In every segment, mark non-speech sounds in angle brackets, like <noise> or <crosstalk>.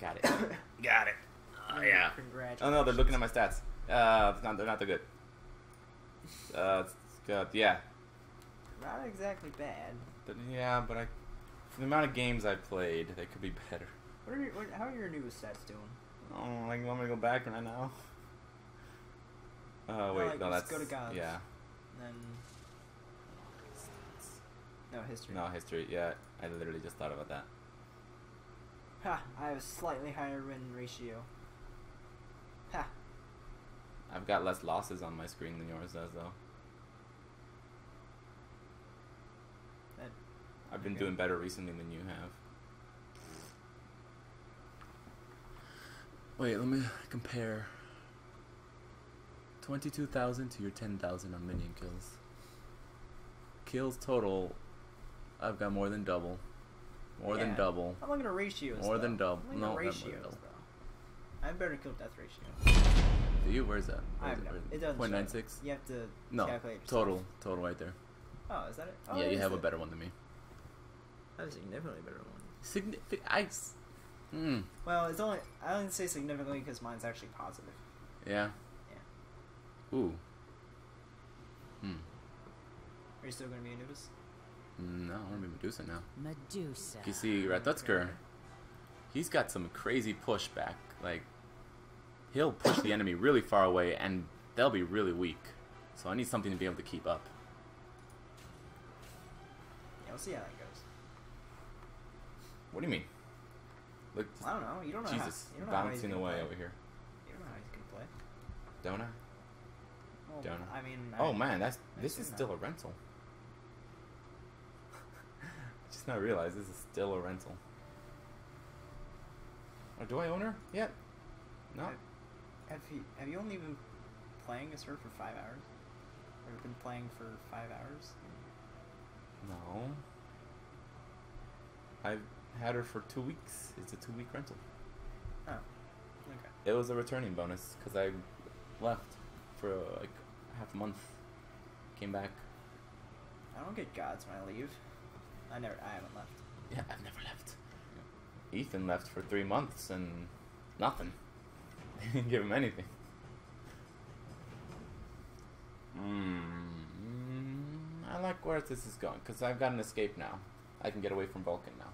got it. <coughs> got it. Oh, yeah. Congratulations. Oh no, they're looking at my stats. Uh, not, they're not that good. Uh, it's good. Yeah, Not exactly bad. But, yeah, but I, for the amount of games I played, they could be better. What are your, what, how are your newest stats doing? Oh, like you want me to go back right now? Oh wait, like, no, just that's go to gods. yeah. And then no history. No history. Yeah, I literally just thought about that. Ha! I have a slightly higher win ratio. Ha! I've got less losses on my screen than yours does, though. That, I've been Okay. doing better recently than you have. Wait, let me compare. 22,000 to your 10,000 on minion kills. Kills total, I've got more than double. More than Yeah. double. I'm looking at ratios. More though. than double. I'm looking No, at not more than ratios double. though. I have better kill death ratio. Do you? Where's that? I have is no. Where is It doesn't. Point show six. You have to No, calculate yourself. total, total right there. Oh, is that it? Oh, yeah, you is have a better one than me. I have a significantly better one. Significant. Ice. Hmm. Well, it's only. I only say significantly because mine's actually positive. Yeah. Yeah. Ooh. Hmm. Are you still gonna be a nudist? No, I'm gonna be Medusa now. Medusa. You see, Ratatoskr, he's got some crazy pushback. Like, he'll push the enemy really far away, and they'll be really weak. So I need something to be able to keep up. Yeah, we'll see how that goes. What do you mean? Look, I don't know. You don't know. Jesus, how, you don't know how he's bouncing away play. over here. You don't know how he's gonna play. Don't I? Well, Don't know. I mean. Oh man, that's I this is still not. a rental. Just not realize this is still a rental. Or do I own her yet? No. Have, have you have you only been playing as her for five hours? Or been playing for five hours? No. I've had her for two weeks. It's a two week rental. Oh. Okay. It was a returning bonus because I left for like half a month. Came back. I don't get gods when I leave. I never. I haven't left. Yeah, I've never left. Ethan left for three months and nothing. <laughs> They didn't give him anything. Mm, I like where this is going because I've got an escape now. I can get away from Vulcan now,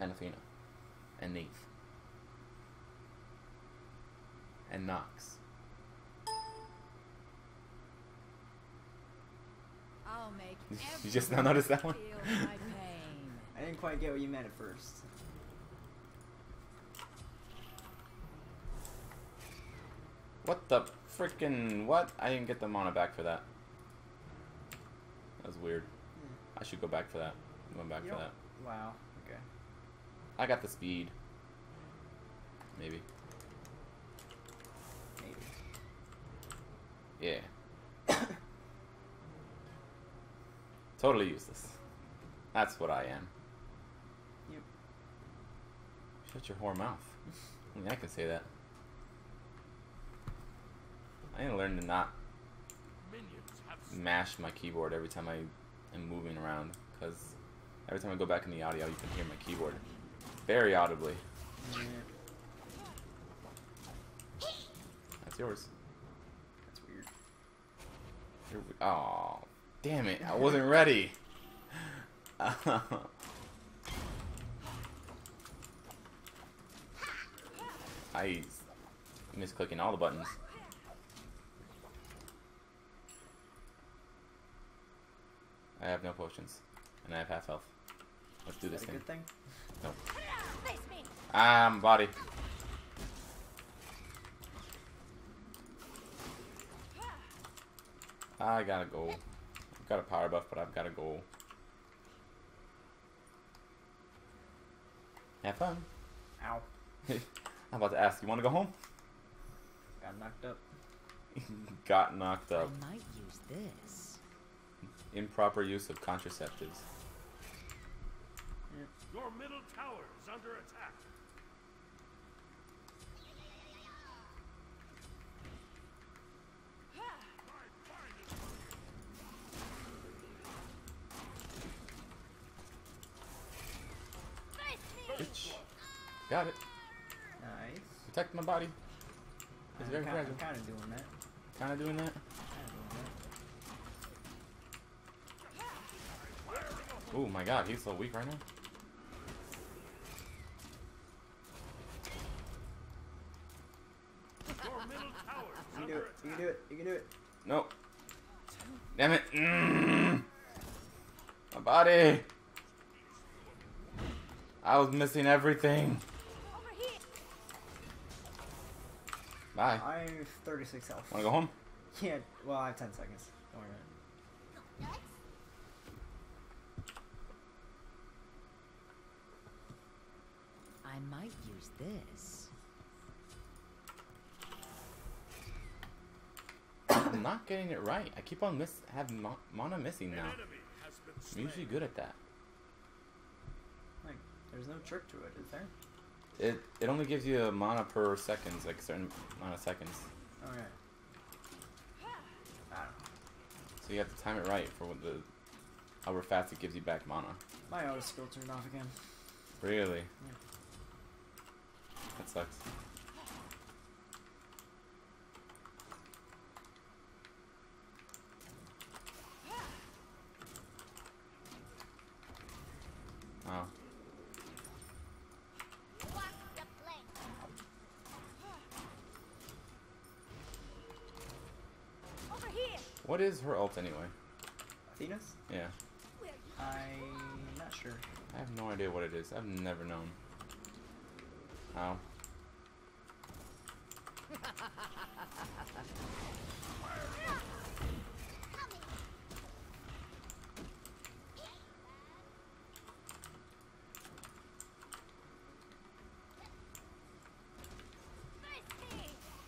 and Athena, and Neith, and Nox. I'll make <laughs> You just now noticed that one? <laughs> feel my pain. I didn't quite get what you meant at first. What the freaking what? I didn't get the mana back for that. That was weird. I should go back for that. I'm going back You for that. Wow. Okay. I got the speed. Maybe. Maybe. Yeah. <coughs> totally useless. That's what I am. Yep. Shut your whore mouth. I can say that. I need to learn to not mash my keyboard every time I am moving around, because every time I go back in the audio, you can hear my keyboard very audibly. That's yours. That's weird. Oh, damn it! I wasn't ready. <laughs> <laughs> I misclicking all the buttons. I have no potions, and I have half health. Let's do this thing. good thing? No. Face me. Ah, my body. I gotta go. I've got a power buff, but I've gotta go. Have fun. Ow. <laughs> I'm about to ask, you wanna go home? Got knocked up. <laughs> Got knocked up. I might use this. Improper use of contraceptives. Your middle tower is under attack. Bitch. Got it. Nice. Protect my body. It's I'm very kind, fragile. I'm kind of doing that. Kind of doing that. Kind of doing that. Oh my god, he's so weak right now. Your middle tower is You can do it. You can do it. You can do it. No. Damn it. Mm. My body. I was missing everything. Over here. Bye. I have 36 health. Wanna go home? Yeah, well, I have 10 seconds. Don't worry about it. I might use this. I'm not getting it right. I keep on miss having mo- mana missing now. enemy has been I'm usually good at that. Like, there's no trick to it, is there? It it only gives you a mana per seconds, like a certain amount of seconds. Okay. I. So you have to time it right for what the however fast it gives you back mana. My auto skill turned off again. Really? That sucks. Oh. Over here. What is her ult anyway? Athena's? Yeah. I'm not sure. I have no idea what it is. I've never known. How? <laughs>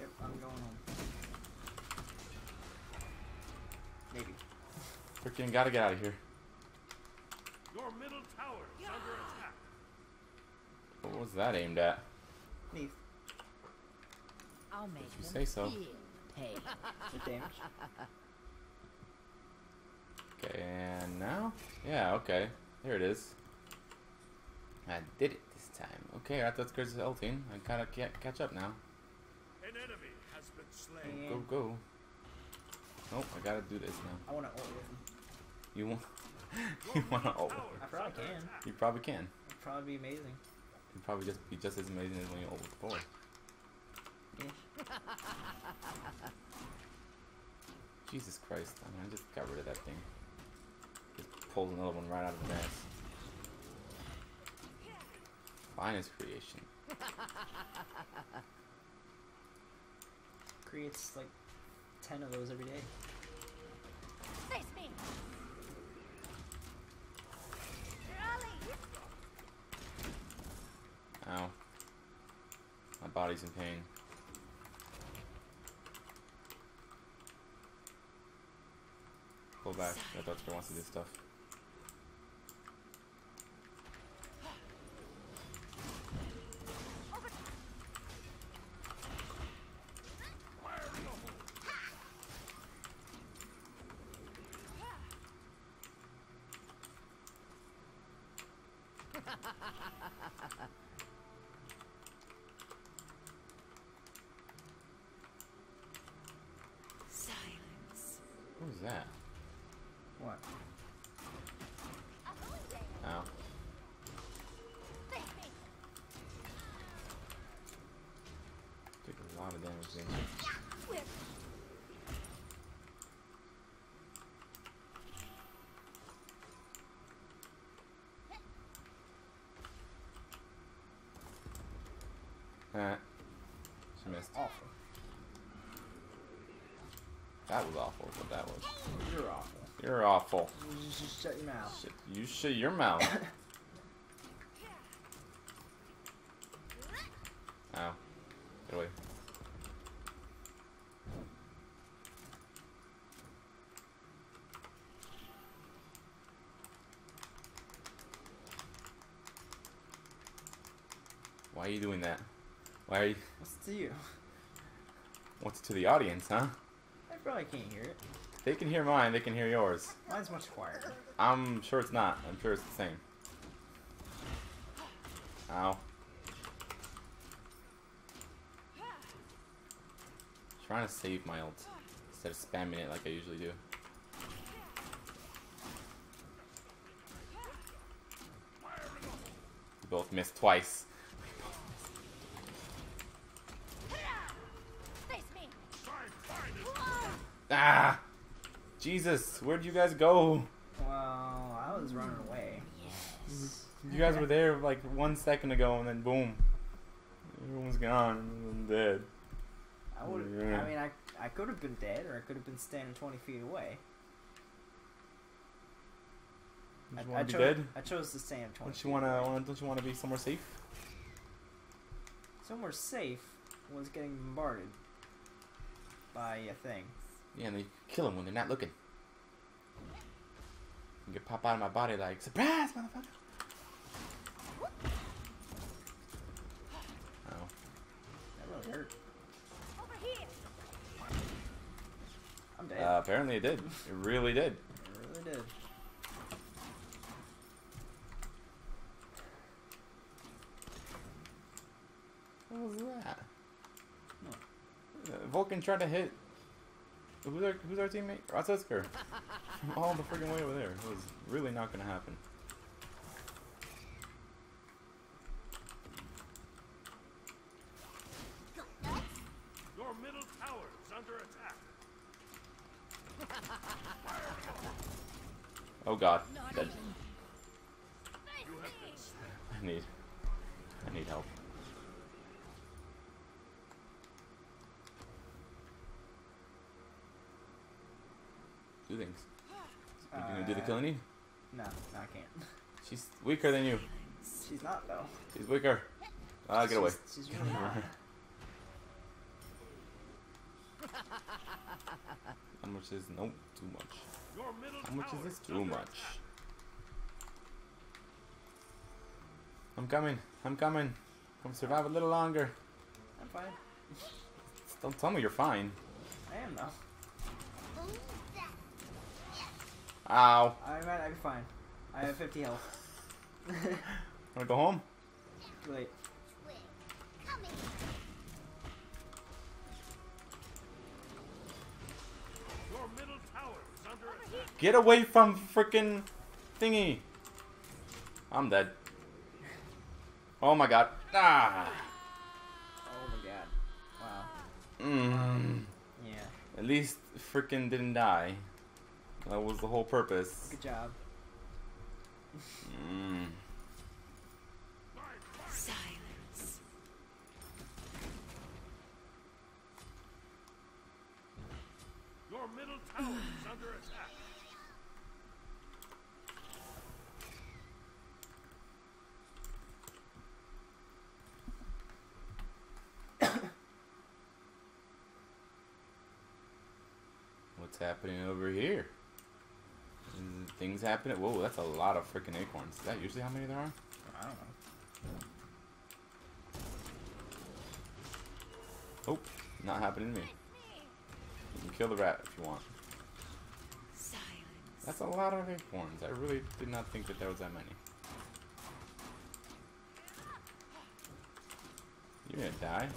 Yep, I'm going home. Maybe. Freaking gotta get out of here. Your middle tower is under attack. What was that aimed at? Neith. I'll make you say so. feel pain. <laughs> Good damage. Okay, and now? Yeah, okay. Here it is. I did it this time. Okay, I thought Chris is ulting. I kinda can't catch up now. An enemy has been slain. Go, And go. Nope, I gotta do this now. I want to ult with him. You want? <laughs> You wanna oh, middle ult? I probably can. You probably can. It'd probably be amazing. You'd probably just be just as amazing as when you ult with the forward. Yeah. Jesus Christ! I mean, I just got rid of that thing. Just pulled another one right out of the ass. Finest creation. Creates like 10 of those every day. Face me. Raleigh. Ow. My body's in pain. Pull back. That Dutchka wants to do stuff. Silence. What was that? What? Ow. Face me. Took a lot of damage there. Where? Uh, she missed. Awful. That was awful, what that was. You're awful. You're awful. You just, shut your mouth. You shut your mouth. <coughs> Ow. Get away. Why are you doing that? Why are you... What's to you? What's to the audience, huh? I probably can't hear it. They can hear mine, they can hear yours. Mine's much quieter. I'm sure it's not. I'm sure it's the same. Ow. trying to save my ult instead of spamming it like I usually do. Both missed twice. Face me. Try find it. Ah! Jesus, where'd you guys go? Well, I was running away. Yes. You guys were there like one second ago, and then boom, everyone's gone. and I'm dead. I would. Yeah. I mean, I I could have been dead, or I could have been standing twenty feet away. Don't I, you I want to be chose. dead? I chose to stand twenty. Don't feet you wanna, away. wanna? Don't you want to be somewhere safe? Somewhere safe was getting bombarded by a thing. Yeah, and they kill them when they're not looking. You can pop out of my body like surprise, motherfucker. Oh, That really hurt. Over here. I'm dead. uh, apparently it did. It really did. it really did. What was that? What? Uh, Vulcan tried to hit. Who's our, who's our teammate? Ratatoskr. From all the freaking way over there. It was really not gonna happen. Your middle tower is under attack. <laughs> Oh god. Dead. even. Face You have me. been slain. I need. I need help. Do things. You gonna do the Uh, killing? No, no, I can't. She's weaker than you. She's not though. She's weaker. Ah, get away. She's, she's really not. <laughs> How much is nope? Too much. How much is this? Too much. I'm coming. I'm coming. I'm survive a little longer. I'm fine. Don't tell me you're fine. I am though. Ow. I'm at, I'm fine. I have 50 health. <laughs> Wanna go home? Too late. Your middle tower is under attack. Get away from freaking thingy. I'm dead. Oh my god. Ah. Oh my god. Wow. Mm. Yeah. At least freaking didn't die. That was the whole purpose. Good job. Mm. Silence. Your middle tower is under attack. What's happening over here? Is Things happening. Whoa, that's a lot of freaking acorns. Is that usually how many there are? I don't know. Oh, not happening to me. You can kill the rat if you want. Silence. That's a lot of acorns. I really did not think that there was that many. You're gonna die.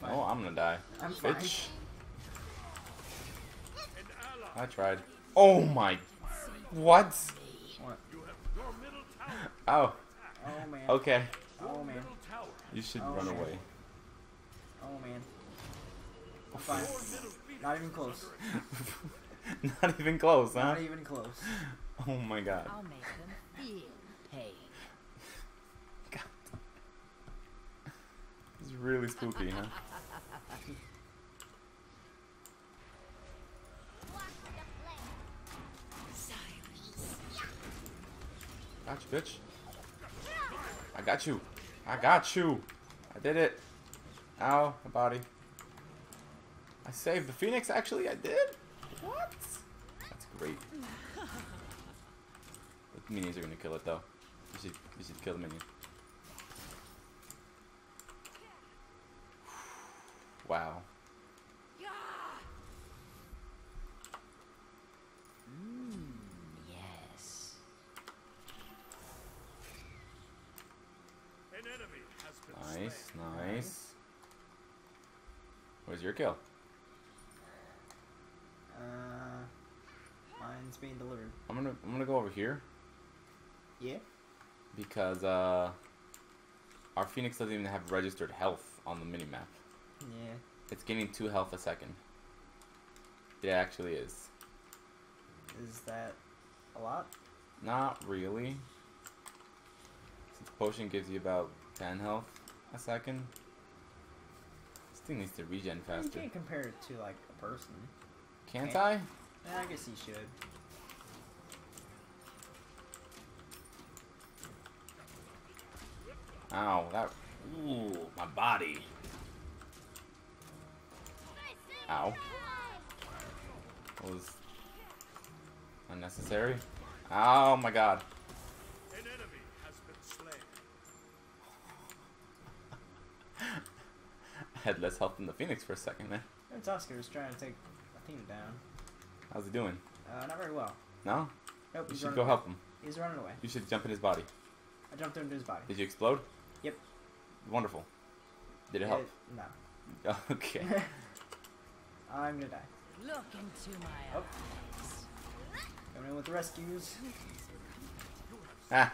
fine. Oh, I'm gonna die. I'm fine. Bitch. An. I tried. Oh my. What? What? You have your middle tower. Oh. Oh man. Okay. Oh man. You should Oh, run man. away. Oh man. I'm fine. Your middle beat Not even close. <laughs> Not even close, huh? Not even close. Oh my god. I'll make them feel pain. God. It's really spooky, huh? <laughs> Silence. Got you, bitch. I got you. I got you. I did it. Ow, my body. I saved the phoenix, actually, I did? What? That's great. The minions are gonna kill it, though. You should, you should kill the minion. Wow. Yes. An enemy has been Nice, slain. nice. Where's your kill? Uh, mine's being delivered. I'm gonna I'm gonna go over here Yeah. because uh, our Phoenix doesn't even have registered health on the minimap. Yeah. It's gaining two health a second. It actually is. Is that a lot? Not really. Since potion gives you about 10 health a second. This thing needs to regen faster. You can't compare it to like a person. Can't can't. I? Yeah, I guess you should. Ow, that. Ooh, my body. Ow. That was unnecessary. Oh my god. An enemy has been slain. I had less health than the Phoenix for a second, man. It's Oscar was trying to take a team down. How's he doing? Uh, not very well. No? Nope. You he's should go away. help him. He's running away. You should jump in his body. I jumped into his body. Did you explode? Yep. Wonderful. Did it help? no. <laughs> Okay. <laughs> I'm gonna die. Look into my Oh. eyes. Coming in with the rescues. <laughs>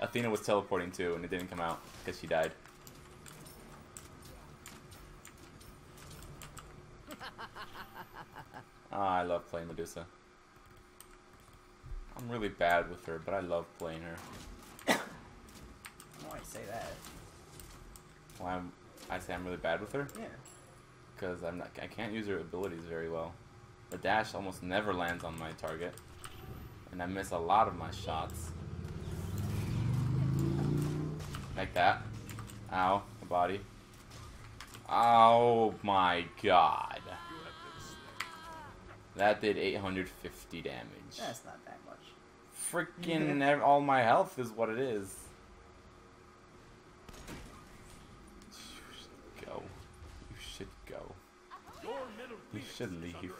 Athena was teleporting too, and it didn't come out because she died. Ah, I love playing Medusa. I'm really bad with her, but I love playing her. Why say that? Why I'm, I say I'm really bad with her? Yeah. Because I'm not, I can't use her abilities very well. The dash almost never lands on my target, and I miss a lot of my shots. Like that. Ow, my body. Oh my god. That did 850 damage. That's not that much. Freaking <laughs> all my health is what it is. You should go. You should go. You should leave.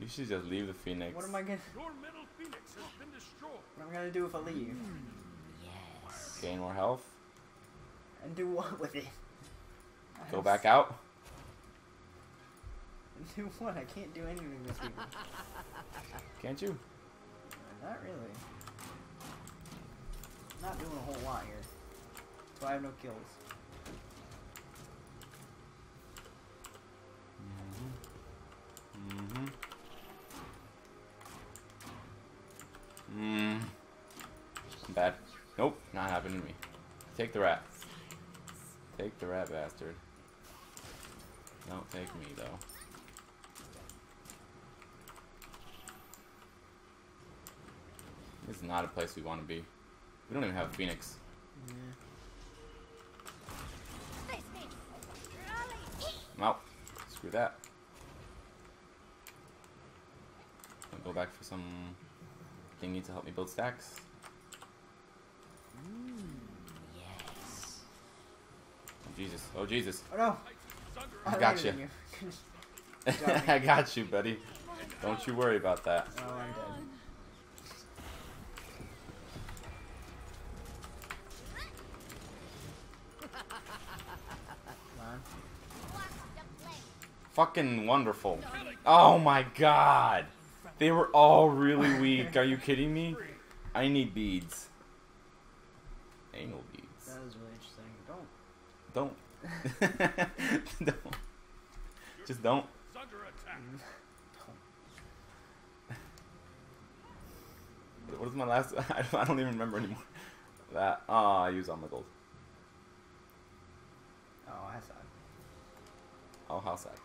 You should just leave the Phoenix. What am I gonna? Your middle phoenix has been destroyed. What am I gonna do if I leave? Yes. Gain more health. And do what with it? I Go have back out. <laughs> Do what? I can't do anything this week. <laughs> Can't you? Not really. I'm Not doing a whole lot here. So I have no kills. Mm-hmm. Mm. Bad. Nope, not happening to me. Take the rat. Take the rat, bastard. Don't take me, though. Is not a place we want to be. We don't even have a phoenix. Yeah. Well, screw that. I'll go back for some thingy to help me build stacks. Mm, yes. Oh Jesus! Oh Jesus! Oh no! It's I <laughs> got gotcha. you. I got you, buddy. Don't you worry about that. oh, I'm dead. Come on. Fucking wonderful. Oh my god! They were all really weak. Are you kidding me? I need beads. Anal beads. That is really interesting. Don't. Don't. <laughs> don't. Just don't. What under attack. Don't. What is my last? <laughs> I don't, I don't even remember anymore. That. Ah, I use all my gold. Oh, I thought. Oh, how sad.